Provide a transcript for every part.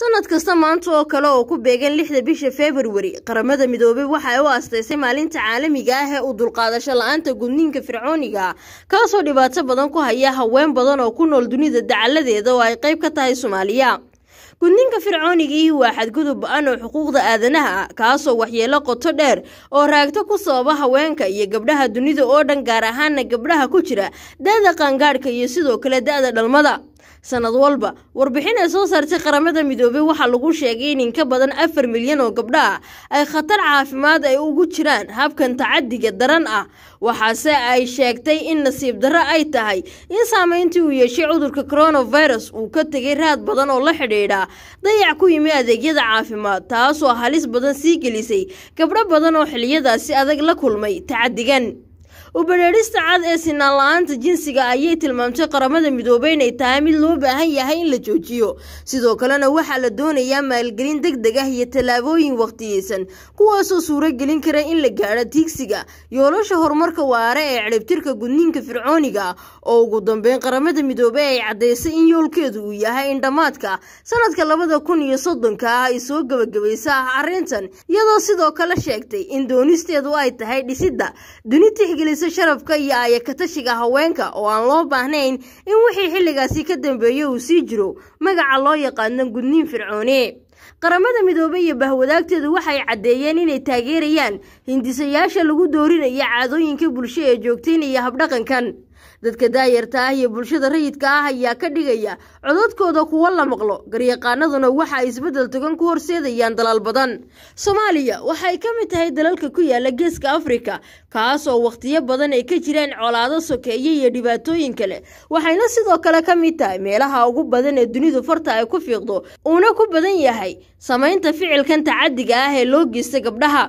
sanad kasta maanta oo kale oo ku beegan lixda bisha februari qaramada midoobay waxay u aastaysay maalinta caalamiga ah ee u dulqaadasho la'aanta gudniinka fircooniga kaasoo dhibaato badan ku haya haween badan oo ku nool dunida dacaladeeda oo ay qayb ka tahay soomaaliya. Gudniinka fircoonigii waa xadgudub ba'an oo xuquuqda aadanaha ah kaasoo waxyeelo qoto dheer oo raagto ku sababa haweenka iyo gabdhaha dunida oo dhan gaar ahaana gabdhaha ku jira da-da qaangaadhka iyo sidoo kale da-da dhalmada sanad walba. Warbixin ay soo saartay qaramada midoobey waxaa lagu sheegay in in ka badan afar milyan oo gabdho ah ay khatar caafimaad ay ugu jiraan habkan tacadiga daran ah. Waxaase ay sheegtay in nasiib darro ay tahay in saameyntii uu yeeshay cudurka coronavirus uu ka tegay raad badan oo la xidhiidha dayac ku yimi adeegyada caafimaad taasoo halis badan sii gelisay gabdho badan oo xiliyadaasi adag la kulmay tacadigan ubadheerista cad ee sinaan la'aanta jinsiga ayay tilmaamtay qaramada midoobey inay tahay mid loo baahan yahay in la joojiyo. Sidoo kalena waxaa la doonayaa maalgelin deg deg ah iyo tallaabooyin waqtiyeysan kuwaasoo suuragelin kara in la gaadho tiigsiga yoolasha horumarka waare ee ciribtirka gudniinka fircooniga oo ugu dambeyn qaramada midoobey ay caddaysay in yoolkeedu uu yahay in dhammaadka sanadka labada kun iyo soddonka ah ay soo gebagabaysa ah arrintan iyadoo sidoo kale sheegtay in doonisteedu ay tahay dhisidda duni tixgelis sharafka iyo ayakatashiga haweenka oo aan loo baahnayn in wixii xilligaasi ka dambeeyey uu sii jiro magaca loo yaqaano gudniin fircoone. Qaramada midoobey iyo bahwadaagteedu waxay caddeeyeen inay taageerayaan hindisayaasha lagu doorinaya caadooyinka bulsho ee joogtaynaya habdhaqankan dadka daayarta ah iyo bulshada rayidka ah ayaa ka dhigaya cododkooda kuwo la maqlo. Garyaqaanaduna waxa ay isbeddel togan ku horseedayaan dalal badan. Soomaaliya waxay ka mid tahay dalalka ku yaalla geeska afrika kaas oo wakhtiyo badan ay ka jiraan colaado sokeeye iyo dhibaatooyin kale. Waxayna sidoo kale ka mid tahay meelaha ugu badan ee dunidu farta ay ku fiiqdo uuna ku badan yahay samaynta ficilkan tacadiga ah ee loo geysta gabdhaha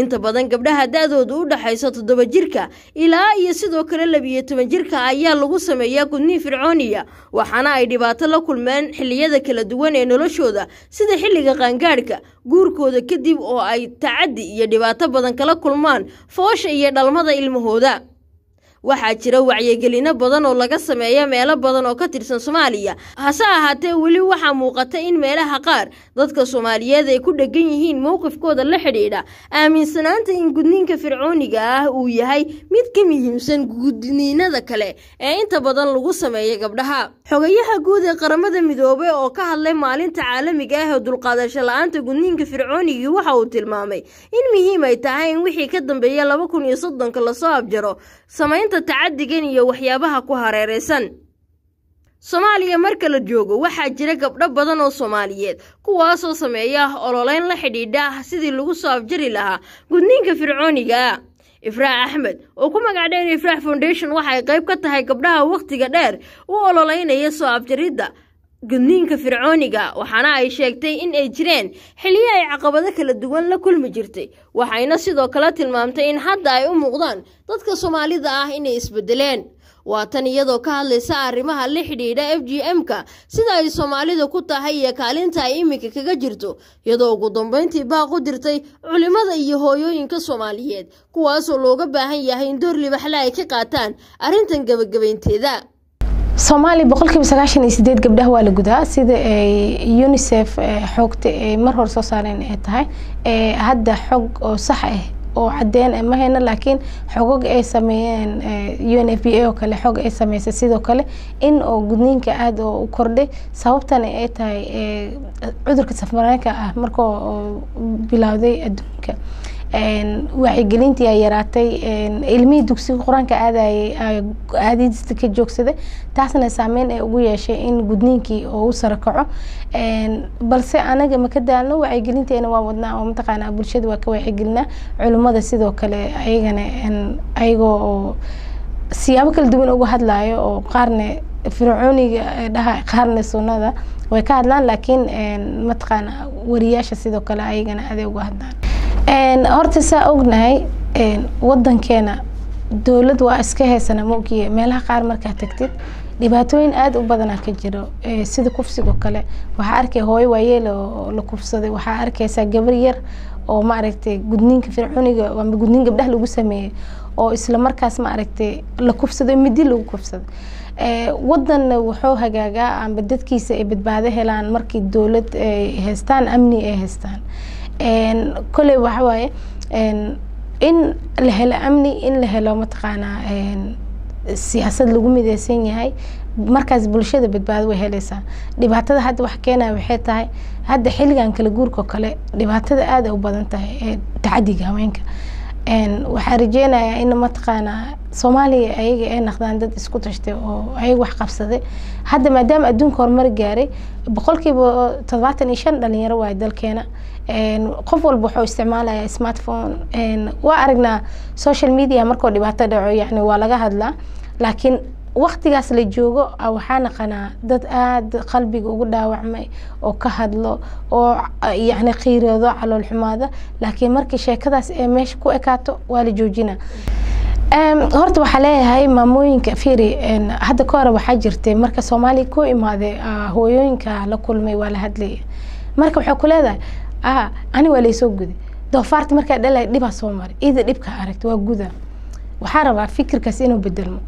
inta badan gabdhaha da-doodu u dhaxayso toddoba jirka ilaa iyo sidoo kale labiyo toban jirka ayaa lagu sameeyaa gudniin fircooniya waxaana ay dhibaato la kulmeen xilliyada kala duwan ee noloshooda sida xilliga qaangaadhka guurkooda kadib oo ay tacadi iyo dhibaato badan kala kulmaan foosha iyo dhalmada ilmahooda waxaa jira wacyigelino badan oo laga sameeya meelo badan oo ka tirsan soomaaliya. Hase ahaatee weli waxaa muuqata in meelaha qaar dadka soomaaliyeed ay ku dhegan yihiin mowqifkooda la xidhiidha. Aaminsanaanta in gudniinka fircooniga ah uu yahay mid ka muhiimsan gudniinada kale ee inta badan lagu sameeya gabdhaha. Xogayaha guud ee qaramada midoobey oo ka hadlay maalinta caalamiga ah ee dulqaadasho la'aanta gudniinka fircoonigii waxa uu tilmaamay in muhiim ay tahay in wixii ka dambeeya laba kun iyo soddonka la soo abjaro samaynta tacadigan iyo waxyaabaha ku hareeraysan. Soomaaliya marka la joogo waxaa jira gabdho badan oo soomaaliyeed kuwaasoo sameeya ololeyn la xidhiidha sidii lagu soo afjari lahaa gudniinka fircooniga. Ifraax axmed oo ku magac dheer ifraax foundation waxay qayb ka tahay gabdhaha wakhtiga dheer u ololeynaya soo afjaridda gudniinka fircooniga waxaana ay sheegtay in ay jireen xilliyo ay caqabado kala duwan la kulmi jirtay. Waxayna sidoo kale tilmaamtay in hadda ay u muuqdaan dadka soomaalida ah inay isbedeleen waa tan iyadoo ka hadlaysa arrimaha la xidhiidha f g m-ka sida ay soomaalida ku tahay iyo kaalinta ay iminka kaga jirto iyadoo ugu dambeyntii baaq u dirtay culimada iyo hooyooyinka soomaaliyeed kuwaasoo looga baahan yahay in door libaxle ay ka qaataan arrintan gebagabaynteeda soomaaliya boqolkiiba sagaashan iyo sideed gabdhaha waa la gudaa. Sida ay unisef xoogta ay mar hore soo saareen ay tahay. Hadda xog oo sax ah oo cadeen ma hayno laakiin xogog ay sameeyeen un f b a oo kale xog ay sameysay sidoo kale in oo gudniinka aada u kordhay. Sababtana ay tahay cudurka safmareenka ah markoo bilowday adduunka wacyigelintii ay yaraatay. Ilmihii dugsiga qur'aanka aadayay aadista ka joogsaday. Taasna saameyn ay ugu yeeshay in gudniinkii u saro kaco. Balse anaga ma ka daalno wacyigelinteena waa wadnaa oo mataqaanaa bulshada waa ka wacyigelinaa. Culimmada sidoo kale ayagana ayagoo oo siyaabo kala duwan uga hadlayo oo qaarna fircooniga dhaha qaarna sunnada way ka hadlaan laakiin mataqaana wariyaasha sidoo kale ayagana aday uga hadlaan horta saa ognahay wadankeena dowlad waa iska heysana maogiye meelaha qaar markaa tagtid dhibaatooyin aada u badanaa ka jiro. Sida kufsigoo kale waxaa arkay hooyo waayeel oo la kufsaday. Waxaa arkaysaa gabar yar oo maaragtay gudniinka fircooniga ama gudniin gabdhaha lagu sameeyey oo isla markaas maaragtay la kufsaday midi lagu kufsaday. Wadanna wuxuu hagaagaa amba dadkiisa ay badbaado helaan markii dowlad ay haystaan amni ay haystaan koley waxawaaye in la helo amni in la helo mataqaanaa siyaasad lagu mideysan yahay. Markaas bulshada badbaado way helaysaa. Dhibaatada hadda wax keenaya waxay tahay hadda xilligan kala guurkao kale dhibaatada aada u badan tahay ee tacadiga haweenka waxaa rajeynayaa in mataqaanaa soomaaliya ayaga ay naqdaan dad isku tashtay oo ayaga wax qabsaday hadda maadaama adduunka horumar gaaray boqolkiiba todobaatan iyo shan dhalinyaro waayo dalkeena. Qof walba wuxuu isticmaalaya smartphone. Waa aragnaa social media markuu dhibaato dhaco yani waa laga hadlaa. Laakiin waktigaas la joogo waxaa naqanaa dad aada qalbiga ugu dhaawacmay oo ka hadlo oo yani qiiroodo calool xumaada. Laakiin markii sheekadaas ee meesha ku ekaato waa la joojina horta waxaa leeyahay maamooyinka firi hadda ka hore waxaa jirtay marka soomaaliya ku imaaday hooyooyinka la kulmay waa la hadlaya marka waxay ku leedahay ah ani waa laysoo guday doofaarta markaa dhalay dhibaa soo maray ida dhibka aragta waa guda. Waxaa rabaa fikirkaas inuu bedelmo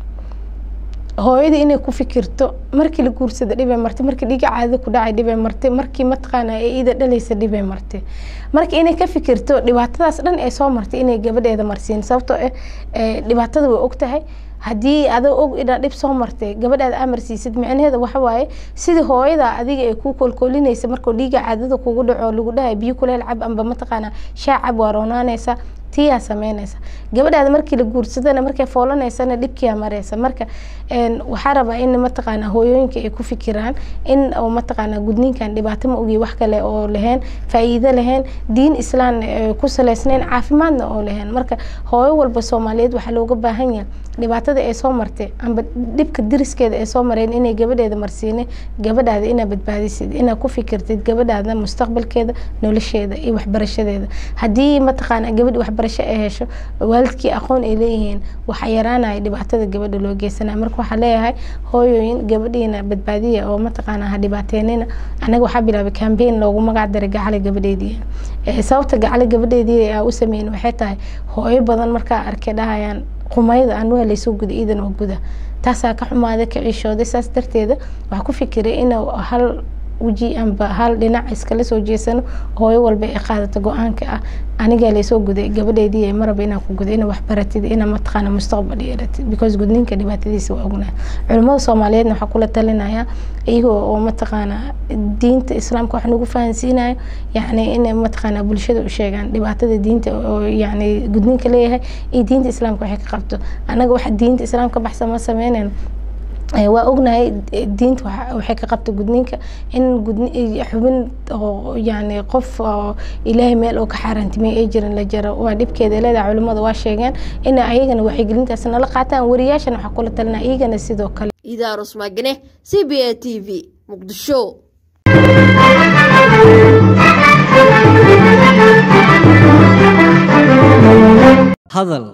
hooyadii inay ku fikirto markii la guursada dhibay martay markii dhiiga caadada ku dhacay dhibay martay markii mataqaana ee ida dhalaysa dhibay martay. Marka inay ka fikirto dhibaatadaas dhan ee soo martay inay gabadheeda marsiin sababtoo ah dhibaatada way og tahay. Haddii adoo og inaa dhib soo martay gabadhaada amar siisid micnaheeda waxa waaye sidii hooyada adiga ay kuu kolkolinaysa markuu dhiiga caadada kugu dhaco lagu dhahay biyo kuleel cab amba mataqaana shaa cab waa roonaanaysa tiyaa sameynaysa. Gabadhaada markii la guursadana markay foolanaysana dhibkiyaa mareysa marka waxaa rabaa in mataqaana hooyooyinka ay ku fikiraan in oo mataqaana gudniinkan dhibaato ma ogi wax kale oo lahayn faa'iido lahayn diin islaan ku salaysnayn caafimaadna oo lahayn. Marka hooyo walba soomaaliyeed waxaa looga baahan yahay dhibaatada ay soo martay amba dhibka diriskeeda ay soo mareen inay gabadheeda marsiine gabadhaada inaa badbaadisid inaa ku fikirtid gabadhaada mustaqbalkeeda nolosheeda iyo waxbarashadeeda. Haddii mataqaana gabadh waxbarasho ay hesho waalidkii aqoon ay leeyihiin waxaa yaraanaya dhibaatada gabadha loo geysanaya marka waxaa leeyahay hooyooyin gabadhiina badbaadiya oo mataqaana ha dhibaateenina anaga waxaa bilaabay cambaign loogu magac daray gacale gabadheedii. Sababta gacale gabadheedii aa u sameyn waxay tahay hooyo badan markaa arkay dhahayaan qumayda aan waa laysoo guda iidan oo guda. Taasaa ka xumaaday ka ciishooday saas darteeda waxaa ku fikiray inuu hal weji amba hal dhinac iskala soo jeesano hooyo walba ay qaadato go'aanka ah. Anigaa laysoo guday gabadheedii maraba inaa ku guday ina waxbaratid ina mataqaana mustaqbal yeelatid because gudniinka dhibaatadiisa waa ognahay culimmada soomaaliyeedna waxaa kula talinaya iyagoo oo mataqaana diinta islaamka wax nagu fahansiinayo yacni inay mataqaana bulshada u sheegaan dhibaatada diinta oo yacni gudniinka leeyahay iyo diinta islaamka waxay ka qabto. Anaga waxa diinta islaamka baxsan ma sameynayno waa ognahay diinta waxay ka qabta gudniinka in xubin oo yani qof ilaahay meel oo ka xaaraantimay ay jiran la jaro. Waa dhibkeeda leedahay culimmada waa sheegeen in ayagana wacyigelintaas nala qaataan wariyaashana waxaa kula talina iyagana sidoo kale. Idaarus magane c b a t v muqdisho hadal